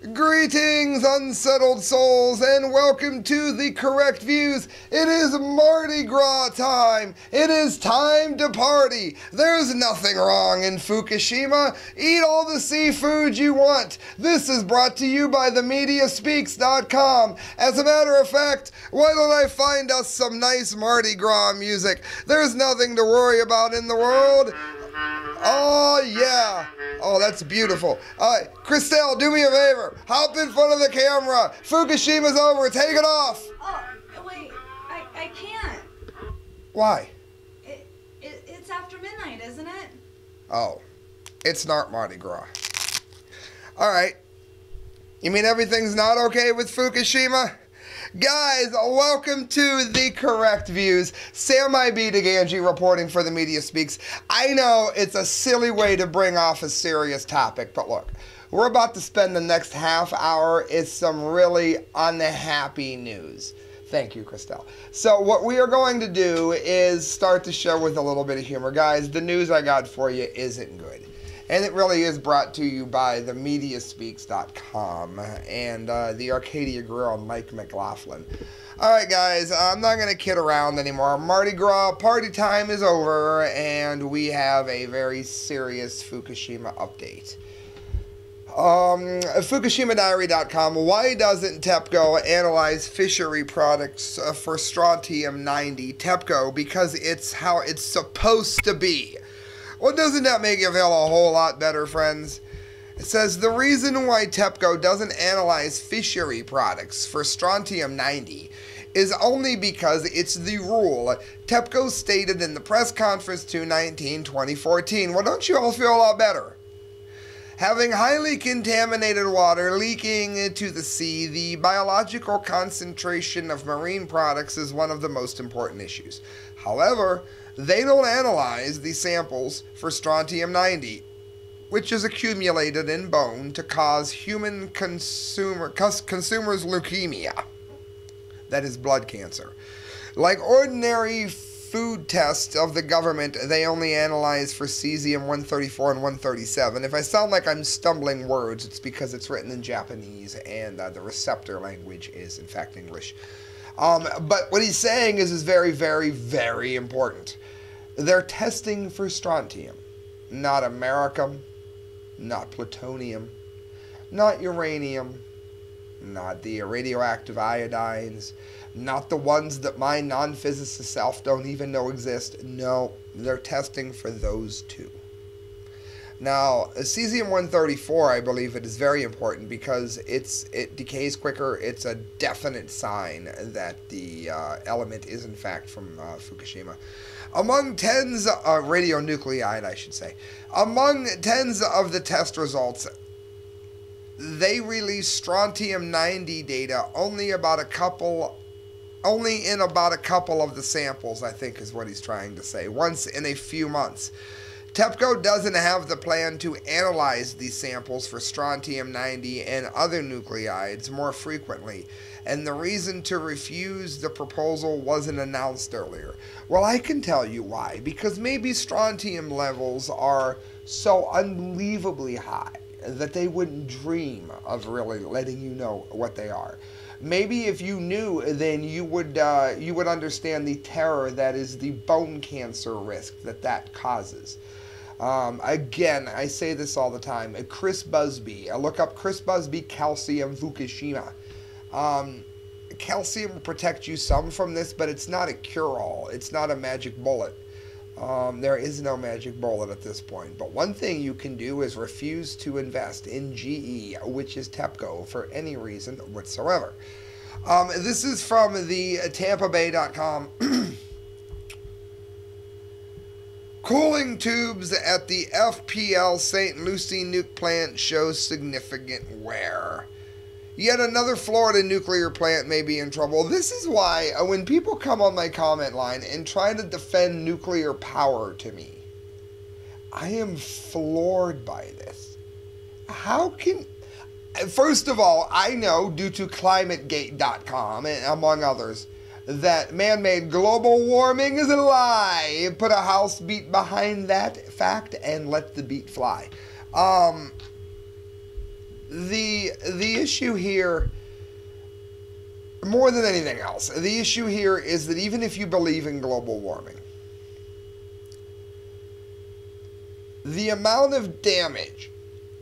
Greetings, unsettled souls, and welcome to the correct views. It is Mardi Gras time. It is time to party. There's nothing wrong in Fukushima. Eat all the seafood you want. This is brought to you by themediaspeaks.com. As a matter of fact, why don't I find us some nice Mardi Gras music? There's nothing to worry about in the world. Oh, yeah. Oh, that's beautiful. All right, Christelle, do me a favor. Hop in front of the camera. Fukushima's over. Take it off. Oh, wait, I, I can't. Why? It, it, it's after midnight, isn't it? Oh, it's not Mardi Gras. All right. You mean everything's not okay with Fukushima? Guys, welcome to the correct views. Sam IB DeGangi reporting for the Media Speaks. I know it's a silly way to bring off a serious topic, but look, we're about to spend the next half hour is some really unhappy news. Thank you, Christelle. So, what we are going to do is start the show with a little bit of humor. Guys, the news I got for you isn't good. And it really is brought to you by themediaspeaks.com and uh, the Arcadia Grill and Mike McLaughlin. All right, guys, I'm not going to kid around anymore. Mardi Gras party time is over, and we have a very serious Fukushima update. Um, FukushimaDiary.com. Why doesn't TEPCO analyze fishery products uh, for strontium 90? TEPCO, because it's how it's supposed to be. Well, doesn't that make you feel a whole lot better, friends? It says the reason why TEPCO doesn't analyze fishery products for strontium 90 is only because it's the rule. TEPCO stated in the press conference 219 2014. Well, don't you all feel a lot better? Having highly contaminated water leaking into the sea, the biological concentration of marine products is one of the most important issues. However, they don't analyze the samples for strontium 90, which is accumulated in bone to cause human consumer consumers leukemia. That is blood cancer. Like ordinary food tests of the government, they only analyze for cesium 134 and 137. If I sound like I'm stumbling words, it's because it's written in Japanese and uh, the receptor language is, in fact, English. Um, but what he's saying is, is very, very, very important. They're testing for strontium, not americium, not plutonium, not uranium, not the radioactive iodines, not the ones that my non physicist self don't even know exist. No, they're testing for those two. Now, cesium 134, I believe it is very important because it's it decays quicker. It's a definite sign that the uh, element is in fact from uh, Fukushima. Among tens, uh, radionuclide, I should say, among tens of the test results, they released strontium 90 data only about a couple only in about a couple of the samples, I think is what he's trying to say, once in a few months. TEPCO doesn't have the plan to analyze these samples for strontium 90 and other nuclides more frequently, and the reason to refuse the proposal wasn't announced earlier. Well, I can tell you why. Because maybe strontium levels are so unbelievably high that they wouldn't dream of really letting you know what they are maybe if you knew, then you would uh, you would understand the terror that is the bone cancer risk that that causes. Um, again, I say this all the time. Chris Busby, I look up Chris Busby calcium Fukushima. Um, calcium will protect you some from this, but it's not a cure-all. It's not a magic bullet. Um, there is no magic bullet at this point. But one thing you can do is refuse to invest in GE, which is TEPCO, for any reason whatsoever. Um, this is from the TampaBay.com. Cooling tubes at the FPL St. Lucie nuke plant show significant wear. Yet another Florida nuclear plant may be in trouble. This is why, uh, when people come on my comment line and try to defend nuclear power to me, I am floored by this. How can. First of all, I know due to climategate.com, and among others, that man made global warming is a lie. Put a house beat behind that fact and let the beat fly. Um, the the the issue here more than anything else, the issue here is that even if you believe in global warming, the amount of damage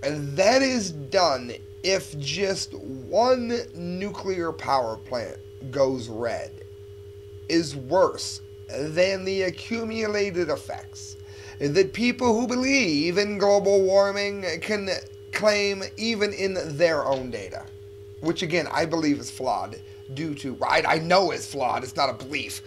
that is done if just one nuclear power plant goes red is worse than the accumulated effects that people who believe in global warming can claim even in their own data, which again I believe is flawed due to, right? I know is flawed, it's not a belief.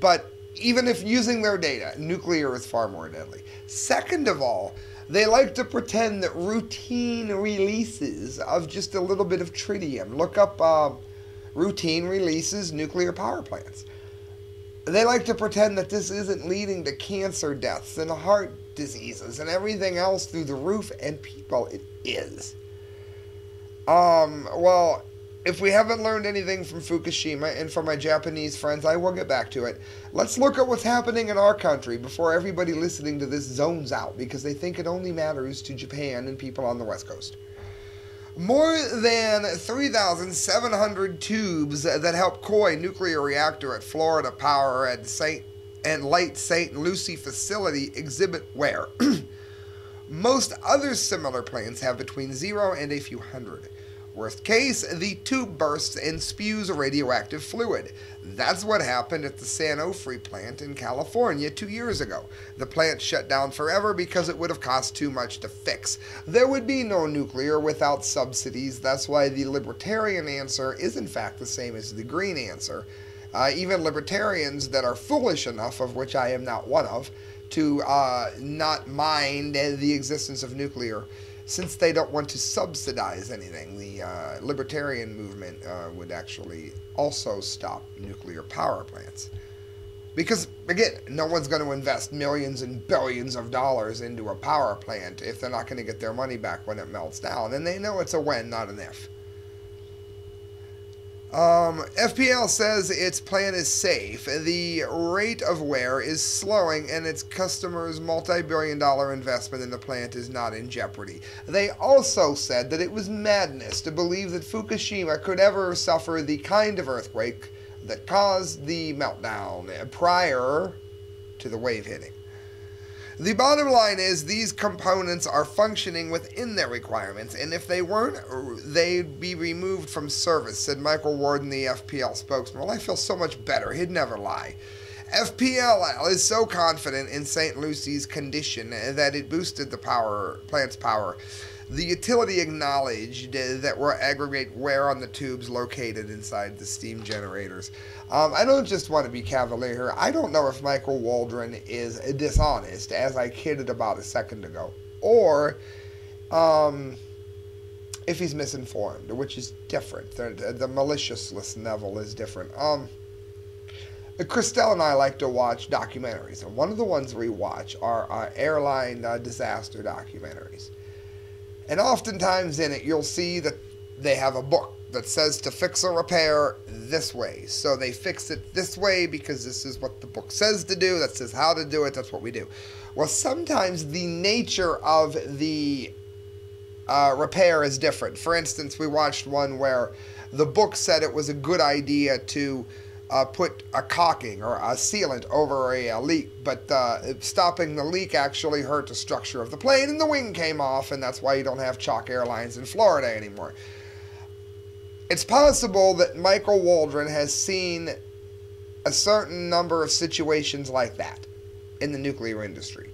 But even if using their data, nuclear is far more deadly. Second of all, they like to pretend that routine releases of just a little bit of tritium. Look up uh, routine releases nuclear power plants. They like to pretend that this isn't leading to cancer deaths and heart diseases and everything else through the roof, and people, it is. Um, well, if we haven't learned anything from Fukushima and from my Japanese friends, I will get back to it. Let's look at what's happening in our country before everybody listening to this zones out because they think it only matters to Japan and people on the West Coast. More than 3,700 tubes that help Coy nuclear reactor at Florida Power and St. and Light St. Lucie facility exhibit wear. Most other similar plants have between zero and a few hundred. Worst case, the tube bursts and spews a radioactive fluid. That's what happened at the San Onofre plant in California two years ago. The plant shut down forever because it would have cost too much to fix. There would be no nuclear without subsidies. That's why the libertarian answer is, in fact, the same as the green answer. Uh, even libertarians that are foolish enough, of which I am not one of, to uh, not mind the existence of nuclear since they don't want to subsidize anything, the uh, libertarian movement uh, would actually also stop nuclear power plants. Because, again, no one's going to invest millions and billions of dollars into a power plant if they're not going to get their money back when it melts down. And they know it's a when, not an if. Um, FPL says its plan is safe. The rate of wear is slowing, and its customers' multi billion dollar investment in the plant is not in jeopardy. They also said that it was madness to believe that Fukushima could ever suffer the kind of earthquake that caused the meltdown prior to the wave hitting. The bottom line is these components are functioning within their requirements, and if they weren't, they'd be removed from service, said Michael Waldron, the FPL spokesman. Well, I feel so much better. He'd never lie. FPL is so confident in St. Lucie's condition that it boosted the power plant's power the utility acknowledged that we're aggregate wear on the tubes located inside the steam generators. Um, I don't just want to be cavalier here. I don't know if Michael Waldron is dishonest, as I kidded about a second ago, or um, if he's misinformed, which is different. The, the maliciousness level is different. Um, Christelle and I like to watch documentaries, and one of the ones we watch are uh, airline uh, disaster documentaries. And oftentimes in it, you'll see that they have a book that says to fix a repair this way. So they fix it this way because this is what the book says to do. That says how to do it. That's what we do. Well, sometimes the nature of the uh, repair is different. For instance, we watched one where the book said it was a good idea to uh, put a caulking or a sealant over a, a leak, but uh, stopping the leak actually hurt the structure of the plane and the wing came off, and that's why you don't have Chalk Airlines in Florida anymore. It's possible that Michael Waldron has seen a certain number of situations like that in the nuclear industry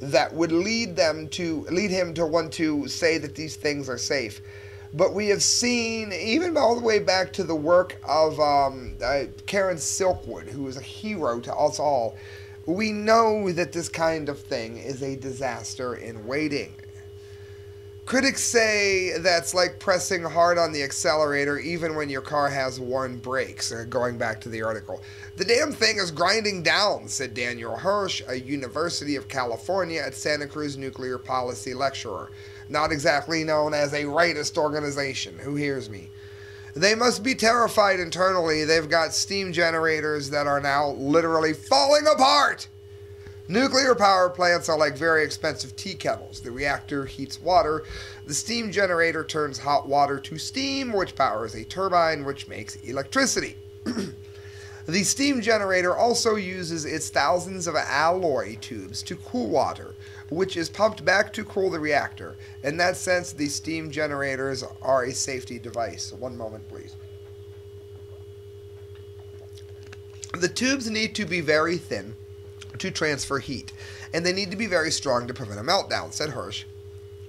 that would lead them to lead him to want to say that these things are safe but we have seen, even all the way back to the work of um, uh, Karen Silkwood, who is a hero to us all, we know that this kind of thing is a disaster in waiting. Critics say that's like pressing hard on the accelerator even when your car has worn brakes, uh, going back to the article. The damn thing is grinding down, said Daniel Hirsch, a University of California at Santa Cruz nuclear policy lecturer not exactly known as a rightist organization. Who hears me? They must be terrified internally. They've got steam generators that are now literally falling apart. Nuclear power plants are like very expensive tea kettles. The reactor heats water. The steam generator turns hot water to steam, which powers a turbine, which makes electricity. the steam generator also uses its thousands of alloy tubes to cool water, which is pumped back to cool the reactor. In that sense, the steam generators are a safety device. One moment, please. The tubes need to be very thin to transfer heat, and they need to be very strong to prevent a meltdown, said Hirsch,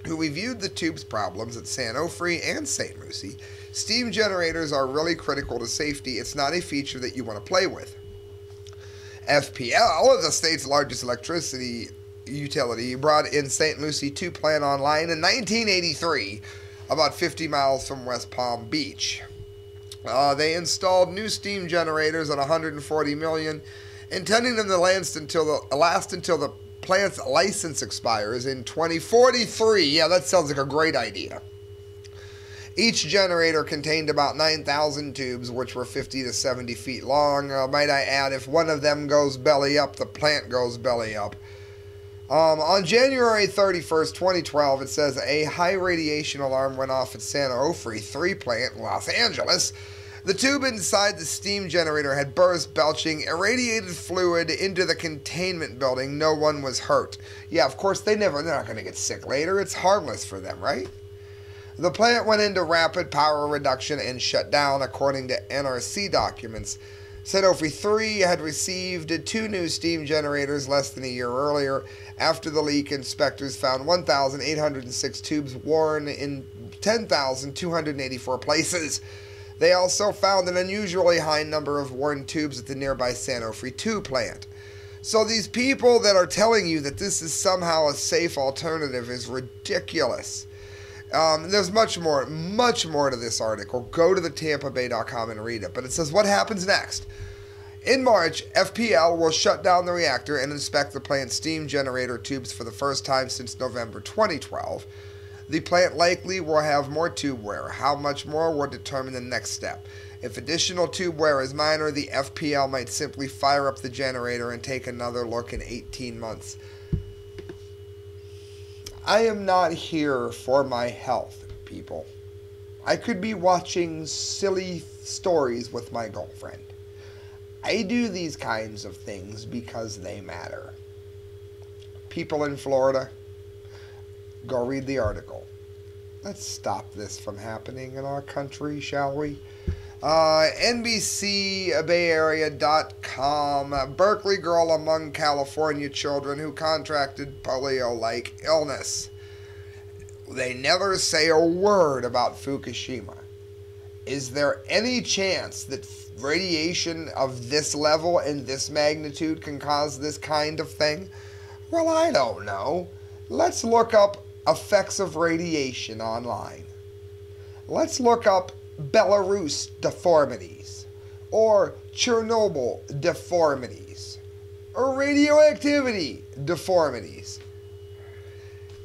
who reviewed the tube's problems at San Onofre and St. Lucie. Steam generators are really critical to safety. It's not a feature that you want to play with. FPL, the state's largest electricity utility, brought in St. Lucie 2 plant online in 1983, about 50 miles from West Palm Beach. Uh, they installed new steam generators at 140 million intending them to last until the last until the plant's license expires in 2043. Yeah, that sounds like a great idea. Each generator contained about 9,000 tubes, which were 50 to 70 feet long. Uh, might I add, if one of them goes belly up, the plant goes belly up. Um, on January 31st, 2012, it says a high radiation alarm went off at Santa Onofre 3 plant in Los Angeles. The tube inside the steam generator had burst, belching irradiated fluid into the containment building. No one was hurt. Yeah, of course, they never, they're not going to get sick later. It's harmless for them, right? The plant went into rapid power reduction and shut down, according to NRC documents. San Onofre 3 had received two new steam generators less than a year earlier. After the leak, inspectors found 1,806 tubes worn in 10,284 places. They also found an unusually high number of worn tubes at the nearby San Onofre 2 plant. So these people that are telling you that this is somehow a safe alternative is ridiculous. Um, there's much more, much more to this article. Go to the TampaBay.com and read it. But it says what happens next. In March, FPL will shut down the reactor and inspect the plant's steam generator tubes for the first time since November 2012. The plant likely will have more tube wear. How much more will determine the next step. If additional tube wear is minor, the FPL might simply fire up the generator and take another look in 18 months. I am not here for my health, people. I could be watching silly stories with my girlfriend. I do these kinds of things because they matter. People in Florida, Go read the article. Let's stop this from happening in our country, shall we? Uh, NBCBayArea.com. Berkeley girl among California children who contracted polio like illness. They never say a word about Fukushima. Is there any chance that radiation of this level and this magnitude can cause this kind of thing? Well, I don't know. Let's look up effects of radiation online. Let's look up Belarus deformities, or Chernobyl deformities, or radioactivity deformities.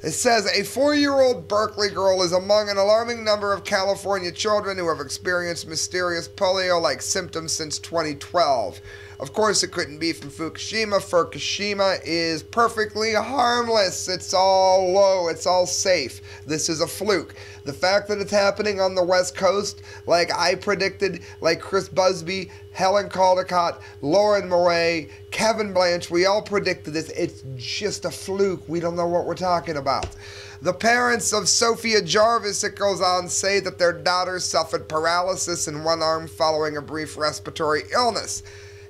It says a four year old Berkeley girl is among an alarming number of California children who have experienced mysterious polio like symptoms since 2012. Of course, it couldn't be from Fukushima. Fukushima is perfectly harmless. It's all low. It's all safe. This is a fluke. The fact that it's happening on the West Coast, like I predicted, like Chris Busby, Helen Caldicott, Leuren Moret, Kevin Blanch, we all predicted this. It's just a fluke. We don't know what we're talking about. The parents of Sophia Jarvis, it goes on, say that their daughter suffered paralysis in one arm following a brief respiratory illness.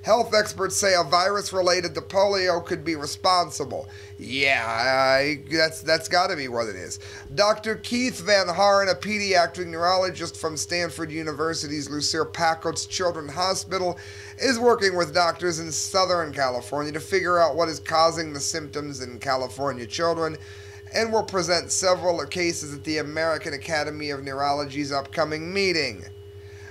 Health experts say a virus related to polio could be responsible. Yeah, I, that's that's got to be what it is. Dr. Keith Van Haren, a pediatric neurologist from Stanford University's Lucile Packard's Children's Hospital, is working with doctors in Southern California to figure out what is causing the symptoms in California children and will present several cases at the American Academy of Neurology's upcoming meeting.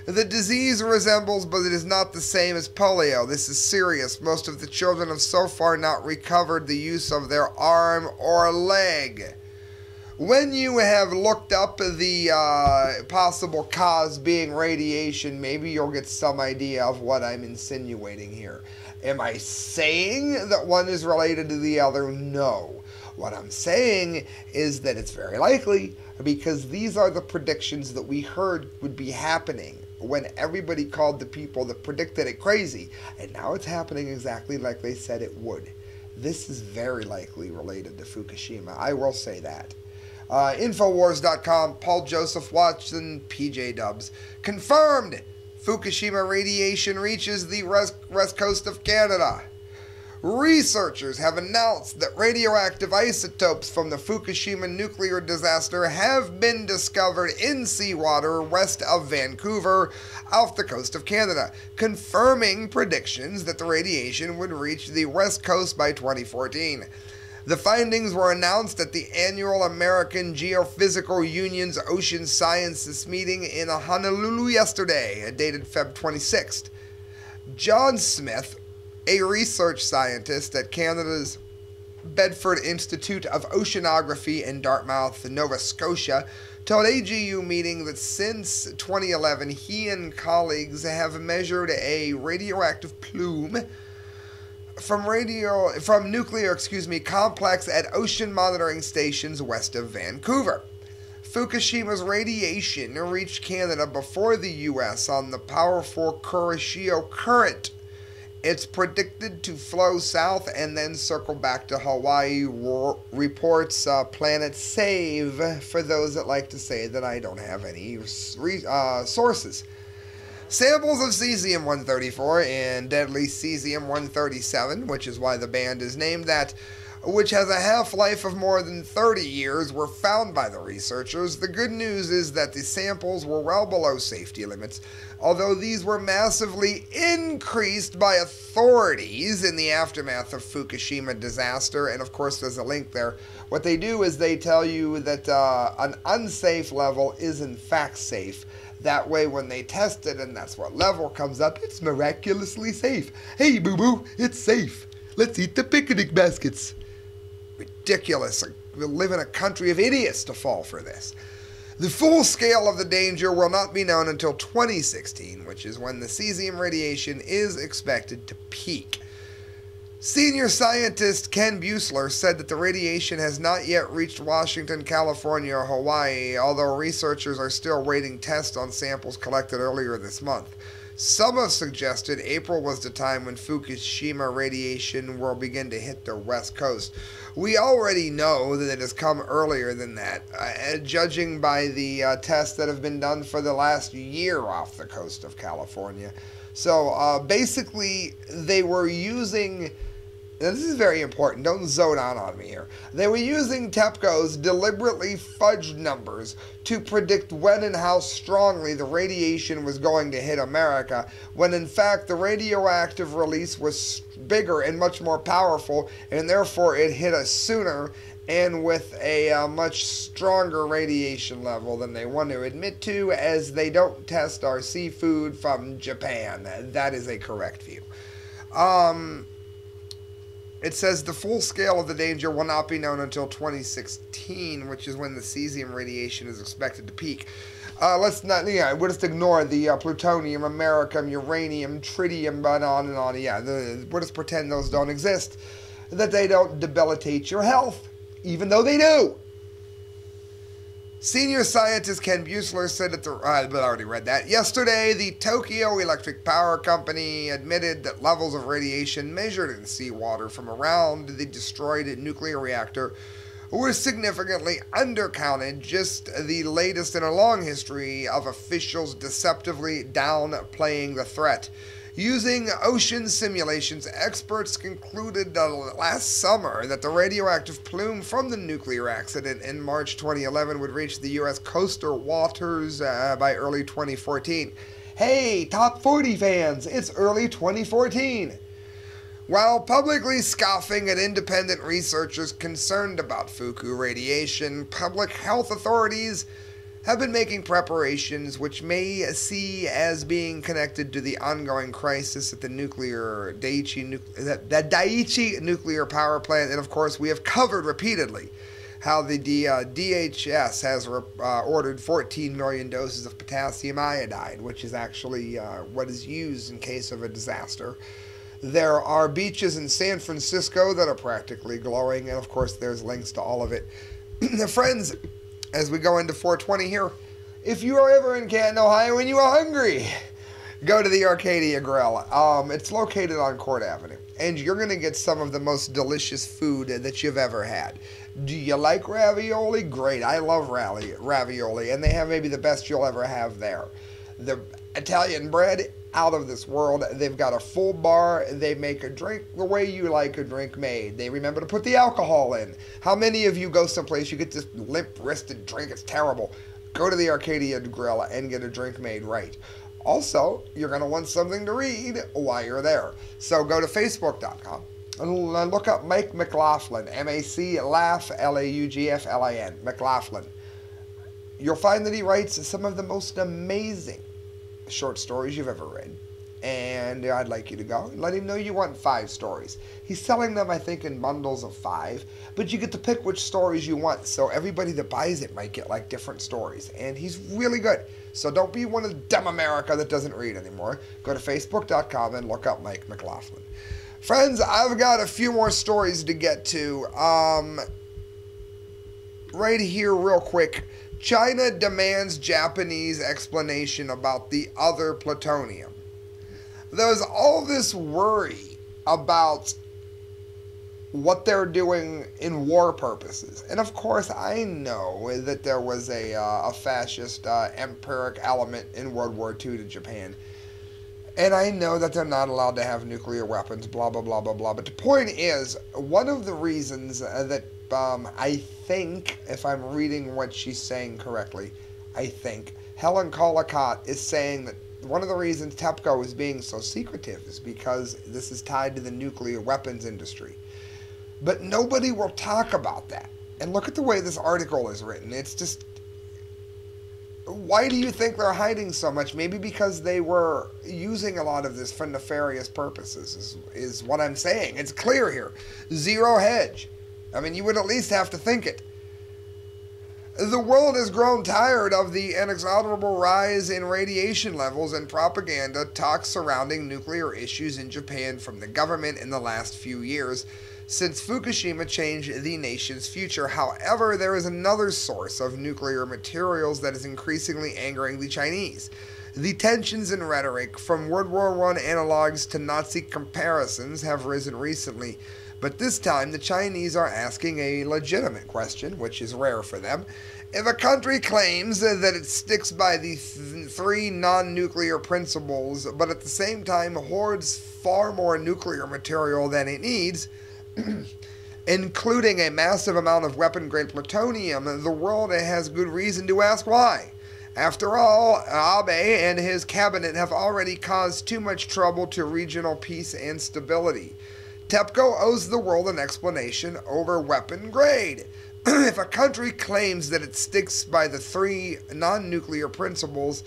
The disease resembles, but it is not the same as polio. This is serious. Most of the children have so far not recovered the use of their arm or leg. When you have looked up the uh, possible cause being radiation, maybe you'll get some idea of what I'm insinuating here. Am I saying that one is related to the other? No. What I'm saying is that it's very likely because these are the predictions that we heard would be happening when everybody called the people that predicted it crazy. And now it's happening exactly like they said it would. This is very likely related to Fukushima. I will say that. Uh, Infowars.com, Paul Joseph Watson, PJ Dubs. Confirmed! Fukushima radiation reaches the west, west coast of Canada. Researchers have announced that radioactive isotopes from the Fukushima nuclear disaster have been discovered in seawater west of Vancouver, off the coast of Canada, confirming predictions that the radiation would reach the west coast by 2014. The findings were announced at the annual American Geophysical Union's Ocean Sciences meeting in Honolulu yesterday, dated Feb 26th. John Smith, a research scientist at Canada's Bedford Institute of Oceanography in Dartmouth, Nova Scotia, told AGU meeting that since 2011 he and colleagues have measured a radioactive plume from radio from nuclear excuse me complex at ocean monitoring stations west of Vancouver. Fukushima's radiation reached Canada before the US on the powerful Kuroshio current it's predicted to flow south and then circle back to Hawaii, reports uh, Planet Save, for those that like to say that I don't have any uh, sources. Samples of cesium 134 and deadly cesium 137, which is why the band is named that, which has a half life of more than 30 years, were found by the researchers. The good news is that the samples were well below safety limits, although these were massively increased by authorities in the aftermath of Fukushima disaster. And of course, there's a link there. What they do is they tell you that uh, an unsafe level is in fact safe. That way, when they test it and that's what level comes up, it's miraculously safe. Hey, boo boo, it's safe. Let's eat the picnic baskets ridiculous. We live in a country of idiots to fall for this. The full scale of the danger will not be known until 2016, which is when the cesium radiation is expected to peak. Senior scientist Ken Buesseler said that the radiation has not yet reached Washington, California, or Hawaii, although researchers are still waiting tests on samples collected earlier this month. Some have suggested April was the time when Fukushima radiation will begin to hit the west coast. We already know that it has come earlier than that, uh, judging by the uh, tests that have been done for the last year off the coast of California. So uh, basically, they were using this is very important. Don't zone out on me here. They were using TEPCO's deliberately fudged numbers to predict when and how strongly the radiation was going to hit America, when in fact the radioactive release was bigger and much more powerful, and therefore it hit us sooner and with a uh, much stronger radiation level than they want to admit to, as they don't test our seafood from Japan. That is a correct view. Um, it says the full scale of the danger will not be known until 2016, which is when the cesium radiation is expected to peak. Uh, let's not, yeah, we'll just ignore the uh, plutonium, americium, uranium, tritium, but on and on. Yeah, the, we'll just pretend those don't exist, that they don't debilitate your health, even though they do. Senior scientist Ken Buesseler said at the. Uh, I already read that. Yesterday, the Tokyo Electric Power Company admitted that levels of radiation measured in seawater from around the destroyed nuclear reactor were significantly undercounted, just the latest in a long history of officials deceptively downplaying the threat. Using ocean simulations, experts concluded last summer that the radioactive plume from the nuclear accident in March 2011 would reach the U.S. coastal waters uh, by early 2014. Hey, top 40 fans, it's early 2014. While publicly scoffing at independent researchers concerned about Fuku radiation, public health authorities have been making preparations which may see as being connected to the ongoing crisis at the nuclear Daiichi, the Daiichi nuclear power plant. And of course, we have covered repeatedly how the uh, DHS has uh, ordered 14 million doses of potassium iodide, which is actually uh, what is used in case of a disaster. There are beaches in San Francisco that are practically glowing, and of course, there's links to all of it. Friends, as we go into 420 here, if you are ever in Canton, Ohio, and you are hungry, go to the Arcadia Grill. Um, it's located on Court Avenue, and you're going to get some of the most delicious food that you've ever had. Do you like ravioli? Great. I love ravioli, and they have maybe the best you'll ever have there. The Italian bread, out of this world. They've got a full bar. They make a drink the way you like a drink made. They remember to put the alcohol in. How many of you go someplace, you get this limp wristed drink? It's terrible. Go to the Arcadia Grill and get a drink made right. Also, you're going to want something to read while you're there. So go to facebook.com and look up Mike McLaughlin, M A C Laugh, L A U G F L I N, McLaughlin. You'll find that he writes some of the most amazing short stories you've ever read. And I'd like you to go let him know you want five stories. He's selling them, I think, in bundles of five, but you get to pick which stories you want. So everybody that buys it might get like different stories. And he's really good. So don't be one of the dumb America that doesn't read anymore. Go to facebook.com and look up Mike McLaughlin. Friends, I've got a few more stories to get to. Um, right here, real quick. China demands Japanese explanation about the other plutonium. There's all this worry about what they're doing in war purposes. And of course, I know that there was a, uh, a fascist uh, empiric element in World War II to Japan. And I know that they're not allowed to have nuclear weapons, blah, blah, blah, blah, blah. But the point is, one of the reasons uh, that um, I think, if I'm reading what she's saying correctly, I think Helen Caldicott is saying that one of the reasons TEPCO is being so secretive is because this is tied to the nuclear weapons industry. But nobody will talk about that. And look at the way this article is written. It's just. Why do you think they're hiding so much? Maybe because they were using a lot of this for nefarious purposes, is, is what I'm saying. It's clear here. Zero hedge. I mean, you would at least have to think it. The world has grown tired of the inexorable rise in radiation levels and propaganda talks surrounding nuclear issues in Japan from the government in the last few years since Fukushima changed the nation's future. However, there is another source of nuclear materials that is increasingly angering the Chinese. The tensions and rhetoric from World War I analogs to Nazi comparisons have risen recently. But this time, the Chinese are asking a legitimate question, which is rare for them. If a country claims that it sticks by the th- three non nuclear principles, but at the same time hoards far more nuclear material than it needs, including a massive amount of weapon grade plutonium, the world has good reason to ask why. After all, Abe and his cabinet have already caused too much trouble to regional peace and stability. TEPCO owes the world an explanation over weapon grade. if a country claims that it sticks by the three non nuclear principles,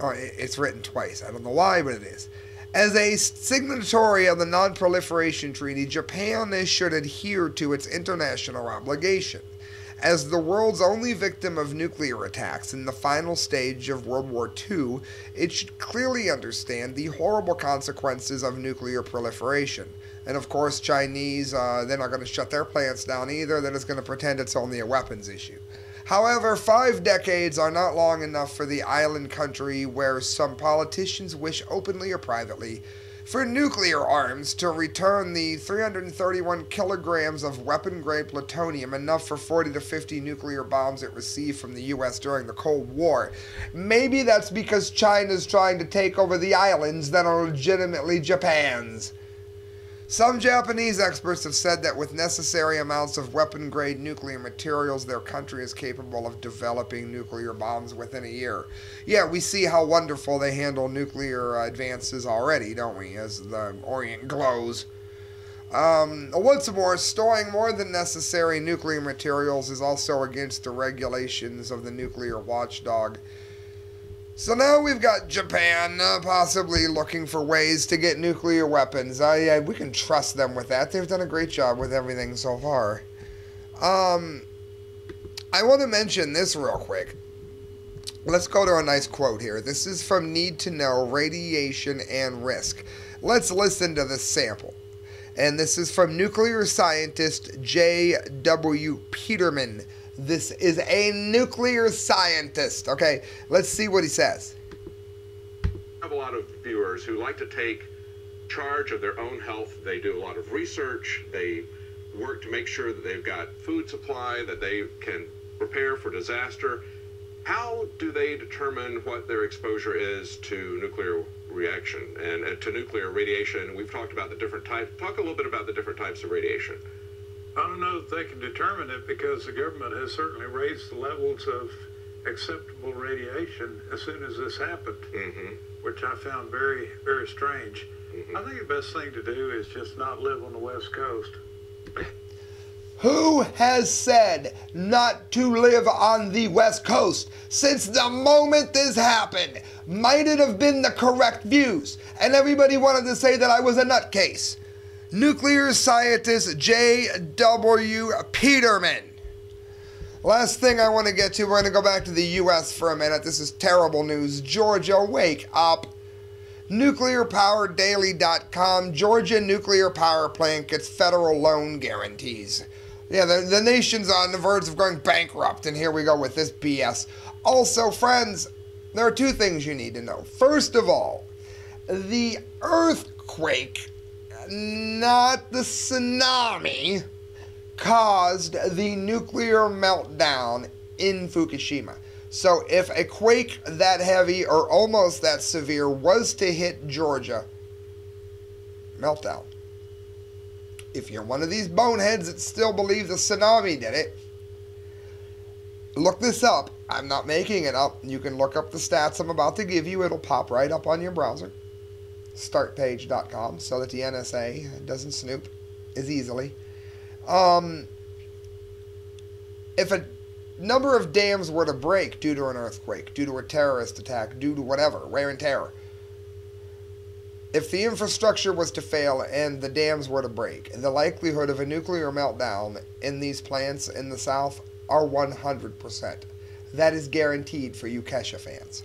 oh, it's written twice. I don't know why, but it is. As a signatory of the Non Proliferation Treaty, Japan should adhere to its international obligation. As the world's only victim of nuclear attacks in the final stage of World War II, it should clearly understand the horrible consequences of nuclear proliferation. And of course, Chinese, uh, they're not going to shut their plants down either. They're just going to pretend it's only a weapons issue. However, five decades are not long enough for the island country where some politicians wish openly or privately for nuclear arms to return the 331 kilograms of weapon grade plutonium, enough for 40 to 50 nuclear bombs it received from the US during the Cold War. Maybe that's because China's trying to take over the islands that are legitimately Japan's. Some Japanese experts have said that with necessary amounts of weapon grade nuclear materials, their country is capable of developing nuclear bombs within a year. Yeah, we see how wonderful they handle nuclear advances already, don't we, as the Orient glows. Um, once more, storing more than necessary nuclear materials is also against the regulations of the nuclear watchdog. So now we've got Japan uh, possibly looking for ways to get nuclear weapons. I, uh, we can trust them with that. They've done a great job with everything so far. Um, I want to mention this real quick. Let's go to a nice quote here. This is from Need to Know Radiation and Risk. Let's listen to this sample. And this is from nuclear scientist J.W. Peterman. This is a nuclear scientist. Okay, let's see what he says. I have a lot of viewers who like to take charge of their own health. They do a lot of research. They work to make sure that they've got food supply, that they can prepare for disaster. How do they determine what their exposure is to nuclear reaction and, and to nuclear radiation? We've talked about the different types. Talk a little bit about the different types of radiation. I don't know if they can determine it because the government has certainly raised the levels of acceptable radiation as soon as this happened, Mm-hmm. which I found very, very strange. Mhm. I think the best thing to do is just not live on the West Coast. Who has said not to live on the West Coast since the moment this happened? Might it have been the correct views? And everybody wanted to say that I was a nutcase. Nuclear scientist J.W. Peterman. Last thing I want to get to, we're going to go back to the U.S. for a minute. This is terrible news. Georgia, wake up. NuclearPowerDaily.com. Georgia nuclear power plant gets federal loan guarantees. Yeah, the, the nation's on the verge of going bankrupt, and here we go with this BS. Also, friends, there are two things you need to know. First of all, the earthquake, not the tsunami, caused the nuclear meltdown in Fukushima. So, if a quake that heavy or almost that severe was to hit Georgia, meltdown. If you're one of these boneheads that still believe the tsunami did it, look this up. I'm not making it up. You can look up the stats I'm about to give you. It'll pop right up on your browser. Startpage.com so that the NSA doesn't snoop as easily. Um, if a number of dams were to break due to an earthquake, due to a terrorist attack, due to whatever, wear and tear, if the infrastructure was to fail and the dams were to break, the likelihood of a nuclear meltdown in these plants in the south are 100%. That is guaranteed for you Kesha fans.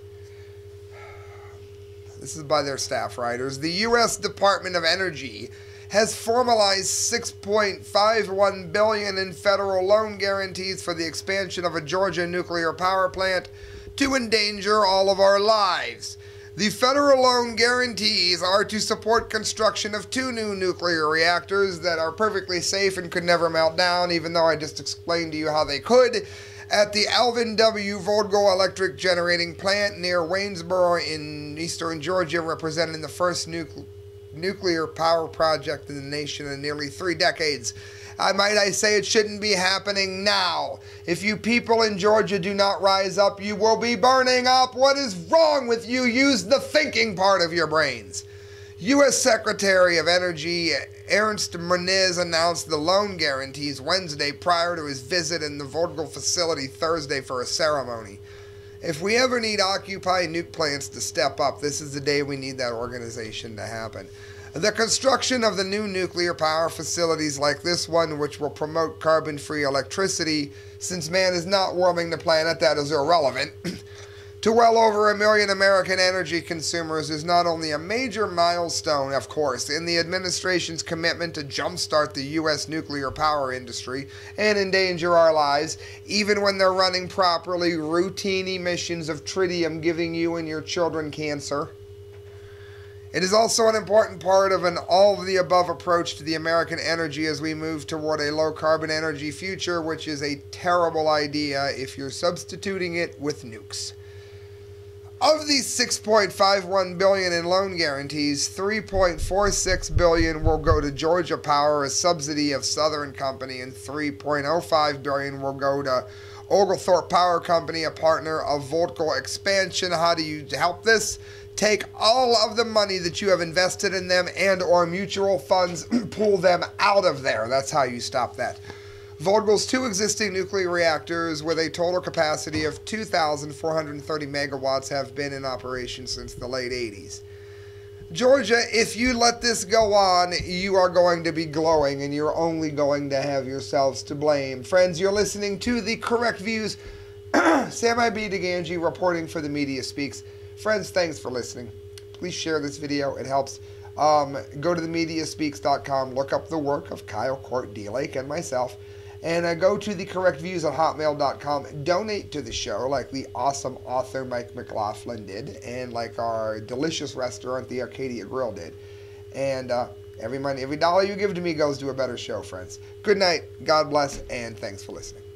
This is by their staff writers. The U.S. Department of Energy has formalized 6.51 billion in federal loan guarantees for the expansion of a Georgia nuclear power plant to endanger all of our lives. The federal loan guarantees are to support construction of two new nuclear reactors that are perfectly safe and could never melt down, even though I just explained to you how they could, at the Alvin W. Vogtle Electric Generating Plant near Waynesboro in eastern Georgia, representing the first nuclear nuclear power project in the nation in nearly three decades. I might I say it shouldn't be happening now. If you people in Georgia do not rise up, you will be burning up. What is wrong with you? Use the thinking part of your brains. U.S. Secretary of Energy Ernest Moniz announced the loan guarantees Wednesday prior to his visit in the Vogtle facility Thursday for a ceremony. If we ever need Occupy nuke plants to step up, this is the day we need that organization to happen. The construction of the new nuclear power facilities like this one, which will promote carbon free electricity, since man is not warming the planet, that is irrelevant, to well over a million American energy consumers is not only a major milestone, of course, in the administration's commitment to jumpstart the U.S. nuclear power industry and endanger our lives, even when they're running properly routine emissions of tritium giving you and your children cancer. It is also an important part of an all of the above approach to the American energy as we move toward a low carbon energy future, which is a terrible idea if you're substituting it with nukes. Of these 6.51 billion in loan guarantees, 3.46 billion will go to Georgia Power, a subsidy of Southern Company, and 3.05 billion will go to Oglethorpe Power Company, a partner of Vogtle Expansion. How do you help this? Take all of the money that you have invested in them and or mutual funds, pull them out of there. That's how you stop that. Vogtle's two existing nuclear reactors with a total capacity of 2,430 megawatts have been in operation since the late 80s. Georgia, if you let this go on, you are going to be glowing and you're only going to have yourselves to blame. Friends, you're listening to the correct views. Sam I. B. DeGangi reporting for the Media Speaks. Friends, thanks for listening. Please share this video, it helps. Um, go to themediaspeaks.com, look up the work of Kyle Court, D. Lake, and myself, and uh, go to the correct views at hotmail.com. Donate to the show like the awesome author Mike McLaughlin did, and like our delicious restaurant, the Arcadia Grill, did. And uh, every money, every dollar you give to me goes to a better show, friends. Good night, God bless, and thanks for listening.